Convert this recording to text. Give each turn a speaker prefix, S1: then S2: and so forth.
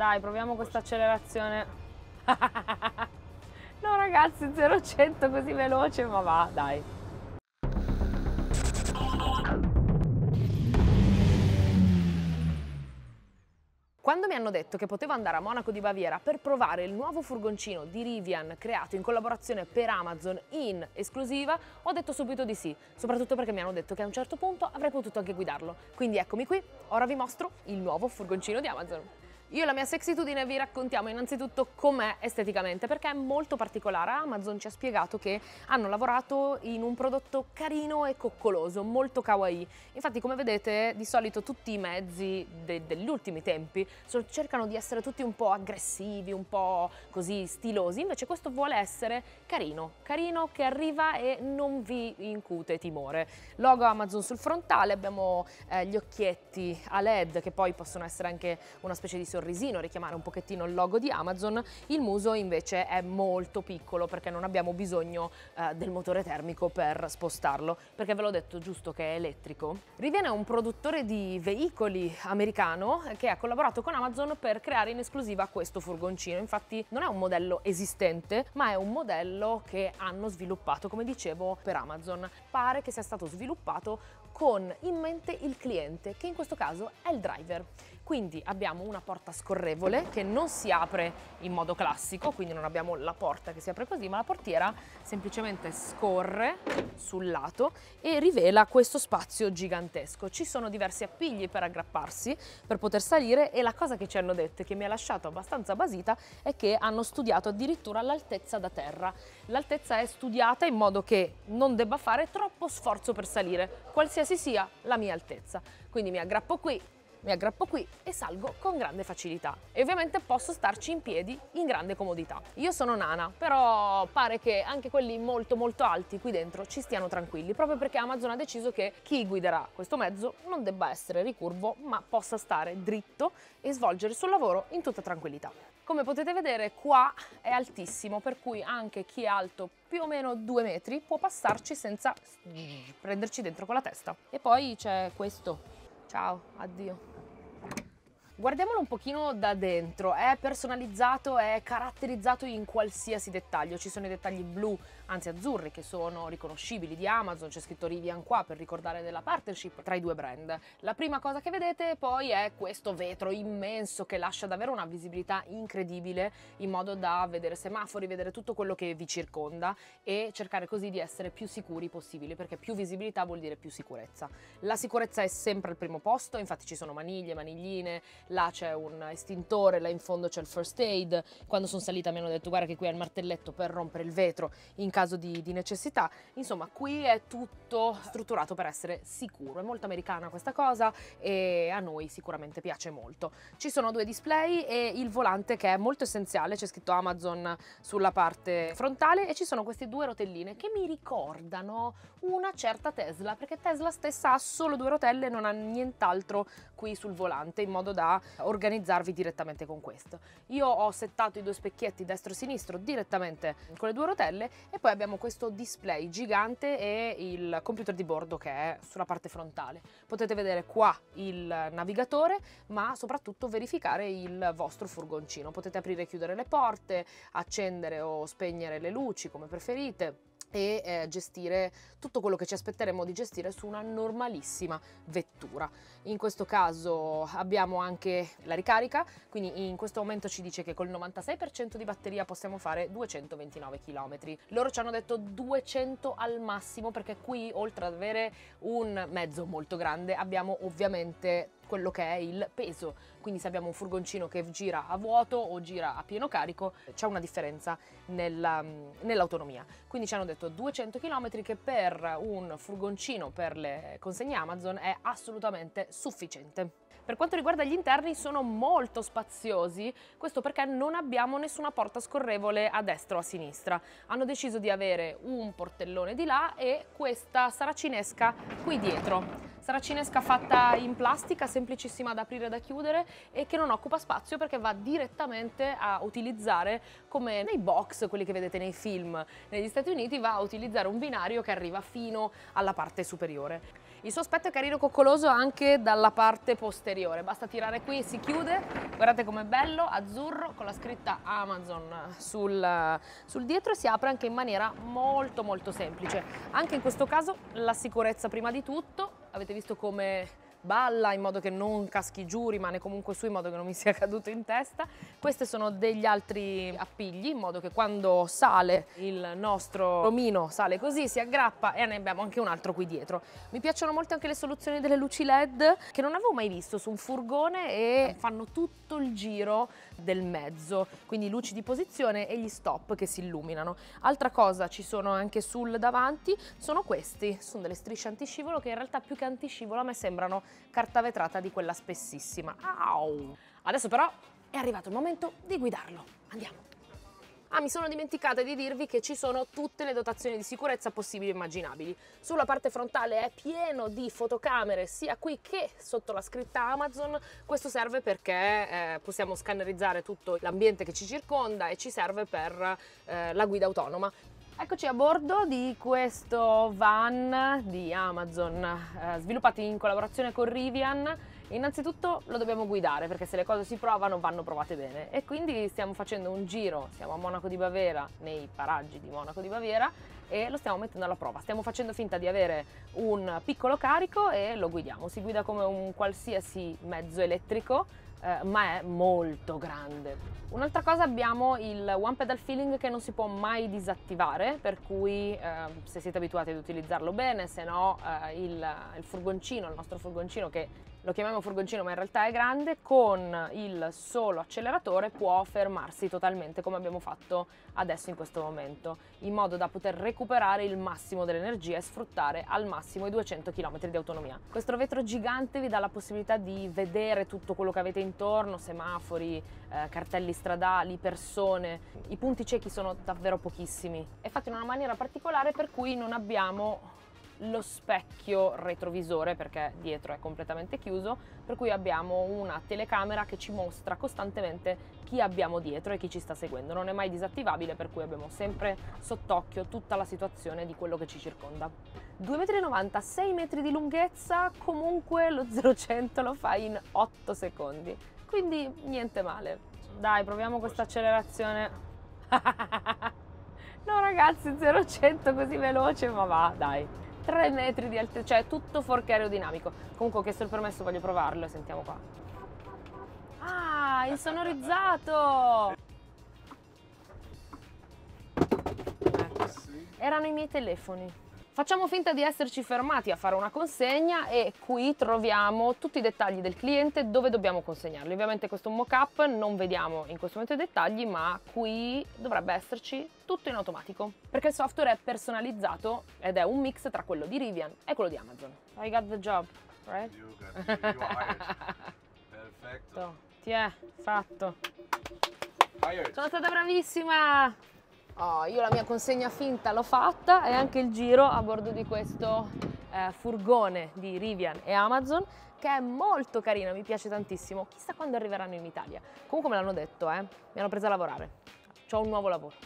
S1: Dai, proviamo questa accelerazione. no ragazzi, 0-100 così veloce, ma va, dai. Quando mi hanno detto che potevo andare a Monaco di Baviera per provare il nuovo furgoncino di Rivian creato in collaborazione per Amazon in esclusiva, ho detto subito di sì, soprattutto perché mi hanno detto che a un certo punto avrei potuto anche guidarlo. Quindi eccomi qui, ora vi mostro il nuovo furgoncino di Amazon. Io e la mia sexitudine vi raccontiamo innanzitutto com'è esteticamente perché è molto particolare. Amazon ci ha spiegato che hanno lavorato in un prodotto carino e coccoloso, molto kawaii. Infatti come vedete di solito tutti i mezzi de degli ultimi tempi cercano di essere tutti un po' aggressivi, un po' così stilosi, invece questo vuole essere carino, carino che arriva e non vi incute timore. Logo Amazon sul frontale, abbiamo eh, gli occhietti a LED che poi possono essere anche una specie di sorriso sorrisino, richiamare un pochettino il logo di Amazon, il muso invece è molto piccolo perché non abbiamo bisogno eh, del motore termico per spostarlo, perché ve l'ho detto giusto che è elettrico. Riviene un produttore di veicoli americano che ha collaborato con Amazon per creare in esclusiva questo furgoncino, infatti non è un modello esistente ma è un modello che hanno sviluppato come dicevo per Amazon. Pare che sia stato sviluppato con in mente il cliente, che in questo caso è il driver. Quindi abbiamo una porta scorrevole che non si apre in modo classico, quindi non abbiamo la porta che si apre così, ma la portiera semplicemente scorre sul lato e rivela questo spazio gigantesco. Ci sono diversi appigli per aggrapparsi, per poter salire e la cosa che ci hanno detto e che mi ha lasciato abbastanza basita è che hanno studiato addirittura l'altezza da terra. L'altezza è studiata in modo che non debba fare troppo sforzo per salire, qualsiasi sia la mia altezza. Quindi mi aggrappo qui, mi aggrappo qui e salgo con grande facilità e ovviamente posso starci in piedi in grande comodità. Io sono nana, però pare che anche quelli molto molto alti qui dentro ci stiano tranquilli, proprio perché Amazon ha deciso che chi guiderà questo mezzo non debba essere ricurvo, ma possa stare dritto e svolgere il suo lavoro in tutta tranquillità. Come potete vedere qua è altissimo, per cui anche chi è alto più o meno due metri può passarci senza prenderci dentro con la testa. E poi c'è questo. Ciao, addio. Guardiamolo un pochino da dentro, è personalizzato, è caratterizzato in qualsiasi dettaglio, ci sono i dettagli blu, anzi azzurri, che sono riconoscibili di Amazon, c'è scritto Rivian qua per ricordare della partnership tra i due brand. La prima cosa che vedete poi è questo vetro immenso che lascia davvero una visibilità incredibile in modo da vedere semafori, vedere tutto quello che vi circonda e cercare così di essere più sicuri possibile, perché più visibilità vuol dire più sicurezza. La sicurezza è sempre al primo posto, infatti ci sono maniglie, manigline, là c'è un estintore, là in fondo c'è il first aid, quando sono salita mi hanno detto guarda che qui è il martelletto per rompere il vetro in caso di, di necessità, insomma qui è tutto strutturato per essere sicuro, è molto americana questa cosa e a noi sicuramente piace molto. Ci sono due display e il volante che è molto essenziale, c'è scritto Amazon sulla parte frontale e ci sono queste due rotelline che mi ricordano una certa Tesla, perché Tesla stessa ha solo due rotelle e non ha nient'altro qui sul volante in modo da organizzarvi direttamente con questo. Io ho settato i due specchietti destro e sinistro direttamente con le due rotelle e poi abbiamo questo display gigante e il computer di bordo che è sulla parte frontale. Potete vedere qua il navigatore ma soprattutto verificare il vostro furgoncino. Potete aprire e chiudere le porte, accendere o spegnere le luci come preferite e eh, gestire tutto quello che ci aspetteremo di gestire su una normalissima vettura. In questo caso abbiamo anche la ricarica, quindi in questo momento ci dice che col 96% di batteria possiamo fare 229 km. Loro ci hanno detto 200 al massimo perché qui oltre ad avere un mezzo molto grande abbiamo ovviamente quello che è il peso. Quindi se abbiamo un furgoncino che gira a vuoto o gira a pieno carico, c'è una differenza nella, nell'autonomia. Quindi ci hanno detto 200 km che per un furgoncino per le consegne Amazon è assolutamente sufficiente. Per quanto riguarda gli interni sono molto spaziosi, questo perché non abbiamo nessuna porta scorrevole a destra o a sinistra. Hanno deciso di avere un portellone di là e questa saracinesca qui dietro saracinesca fatta in plastica, semplicissima da aprire e da chiudere e che non occupa spazio perché va direttamente a utilizzare, come nei box, quelli che vedete nei film negli Stati Uniti, va a utilizzare un binario che arriva fino alla parte superiore. Il suo aspetto è carino coccoloso anche dalla parte posteriore, basta tirare qui, si chiude, guardate com'è bello, azzurro con la scritta Amazon sul, sul dietro e si apre anche in maniera molto molto semplice. Anche in questo caso la sicurezza prima di tutto, avete visto come balla in modo che non caschi giù, rimane comunque su in modo che non mi sia caduto in testa. Questi sono degli altri appigli in modo che quando sale il nostro omino sale così, si aggrappa e ne abbiamo anche un altro qui dietro. Mi piacciono molto anche le soluzioni delle luci LED che non avevo mai visto su un furgone e fanno tutto il giro del mezzo, quindi luci di posizione e gli stop che si illuminano. Altra cosa ci sono anche sul davanti, sono questi, sono delle strisce antiscivolo che in realtà più che antiscivolo a me sembrano carta vetrata di quella spessissima. Au! Adesso però è arrivato il momento di guidarlo. Andiamo! Ah, mi sono dimenticata di dirvi che ci sono tutte le dotazioni di sicurezza possibili e immaginabili. Sulla parte frontale è pieno di fotocamere, sia qui che sotto la scritta Amazon. Questo serve perché eh, possiamo scannerizzare tutto l'ambiente che ci circonda e ci serve per eh, la guida autonoma. Eccoci a bordo di questo van di Amazon eh, sviluppato in collaborazione con Rivian. Innanzitutto lo dobbiamo guidare perché se le cose si provano vanno provate bene e quindi stiamo facendo un giro, siamo a Monaco di Baviera, nei paraggi di Monaco di Baviera e lo stiamo mettendo alla prova. Stiamo facendo finta di avere un piccolo carico e lo guidiamo. Si guida come un qualsiasi mezzo elettrico eh, ma è molto grande. Un'altra cosa abbiamo il one pedal feeling che non si può mai disattivare, per cui eh, se siete abituati ad utilizzarlo bene, se no eh, il, il furgoncino, il nostro furgoncino che lo chiamiamo furgoncino ma in realtà è grande, con il solo acceleratore può fermarsi totalmente come abbiamo fatto adesso in questo momento, in modo da poter recuperare il massimo dell'energia e sfruttare al massimo i 200 km di autonomia. Questo vetro gigante vi dà la possibilità di vedere tutto quello che avete intorno, semafori, eh, cartelli stradali, persone, i punti ciechi sono davvero pochissimi. È fatto in una maniera particolare per cui non abbiamo lo specchio retrovisore perché dietro è completamente chiuso, per cui abbiamo una telecamera che ci mostra costantemente chi abbiamo dietro e chi ci sta seguendo. Non è mai disattivabile, per cui abbiamo sempre sott'occhio tutta la situazione di quello che ci circonda. 2,90 m, 6 metri di lunghezza, comunque lo 0-100 lo fa in 8 secondi, quindi niente male. Dai, proviamo questa accelerazione. no ragazzi, 0-100 così veloce, ma va, dai. 3 metri di altezza, cioè tutto forché aerodinamico. Comunque ho chiesto il permesso, voglio provarlo e sentiamo qua. Ah, insonorizzato! Ecco. Erano i miei telefoni. Facciamo finta di esserci fermati a fare una consegna e qui troviamo tutti i dettagli del cliente dove dobbiamo consegnarli. Ovviamente questo è un mock-up, non vediamo in questo momento i dettagli, ma qui dovrebbe esserci tutto in automatico, perché il software è personalizzato ed è un mix tra quello di Rivian e quello di Amazon. I got the job, right? You got, you Perfetto. Ti è, fatto. Hired. Sono stata bravissima! Oh, io la mia consegna finta l'ho fatta e anche il giro a bordo di questo eh, furgone di Rivian e Amazon che è molto carino, mi piace tantissimo. Chissà quando arriveranno in Italia. Comunque me l'hanno detto, eh. Mi hanno presa a lavorare. Ho un nuovo lavoro.